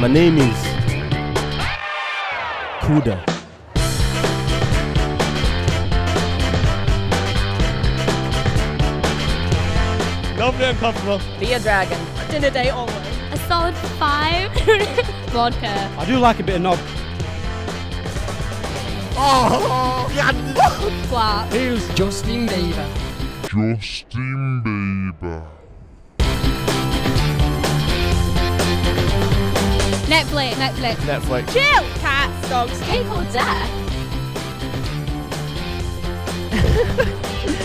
My name is Kuda. Lovely and comfortable. Be a dragon. Dinner date always. A solid five. Vodka. I do like a bit of knob. Oh, yeah. Flat. Who's Justin Bieber? Justin Bieber. Netflix. Netflix. Netflix. Chill. Cats, dogs. Cake or death?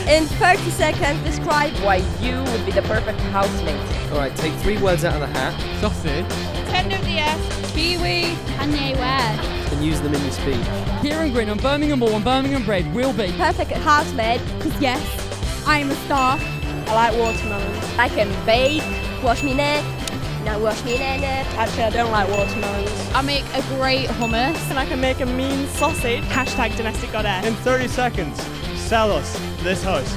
In 30 seconds, describe why you would be the perfect housemate. Alright, take three words out of the hat Sausage. Tender DS. Kiwi. Kanye West. and use them in your speech. Kieran Green on Birmingham Ball and Birmingham Bread will be. Perfect housemate. Because yes, I am a star. I like watermelons. I can bake. Wash me neck. Now wash me neck. Actually, I don't like watermelons. I make a great hummus. And I can make a mean sausage. Hashtag domestic goddess. In 30 seconds, sell us this house.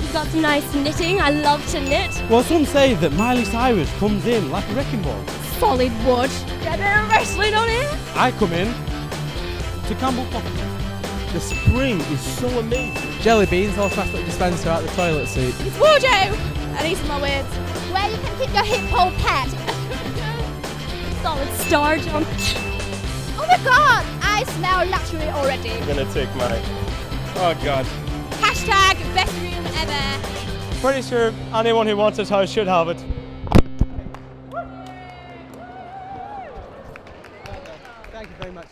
You've got some nice knitting. I love to knit. Well, some say that Miley Cyrus comes in like a wrecking ball. Solid wood. Get a wrestling on it. I come in to Campbell Property. The spring is so amazing. Jelly beans, automatic dispenser out the toilet seat. It's Wojo. I need some more words. Where you can keep your hippo pet. Solid star jump. Oh my god, I smell luxury already. I'm gonna take my. Oh God. Hashtag best room ever. Pretty sure anyone who wants this house should have it. Thank you very much.